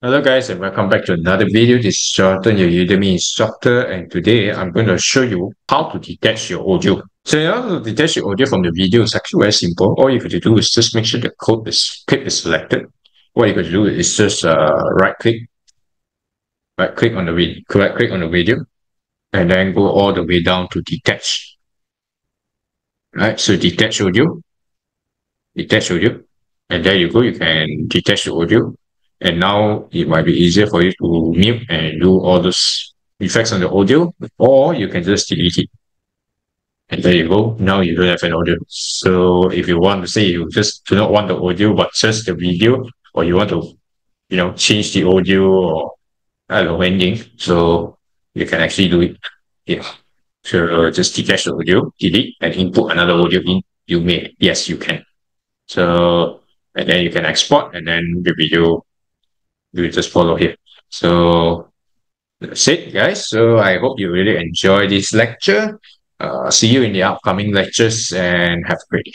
Hello guys and welcome back to another video. This is Jonathan, your Udemy instructor and today I'm going to show you how to detach your audio. So in order to detach your audio from the video it's actually very simple. All you have to do is just make sure the code is clip is selected. What you got to do is just uh, right click, right click on the video, right click on the video and then go all the way down to detach. Right, so detach audio, detach audio and there you go. You can detach the audio and now it might be easier for you to mute and do all those effects on the audio, or you can just delete it. And there you go. Now you don't have an audio. So if you want to say you just do not want the audio, but just the video, or you want to, you know, change the audio or I don't know, anything. So you can actually do it here. So just detach the audio, delete, and input another audio in. You may, yes, you can. So, and then you can export, and then the video you just follow here. So that's it, guys. So I hope you really enjoy this lecture. Uh, see you in the upcoming lectures and have a great day.